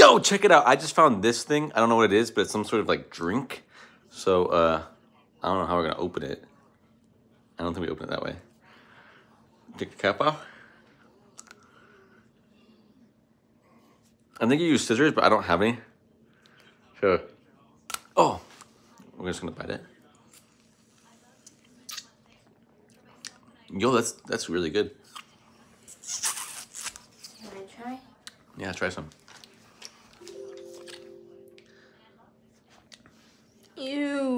Yo, check it out. I just found this thing. I don't know what it is, but it's some sort of like drink. So, uh, I don't know how we're gonna open it. I don't think we open it that way. Take the cap off. I think you use scissors, but I don't have any. So, oh, we're just gonna bite it. Yo, that's that's really good. Can I try? Yeah, try some. Ew.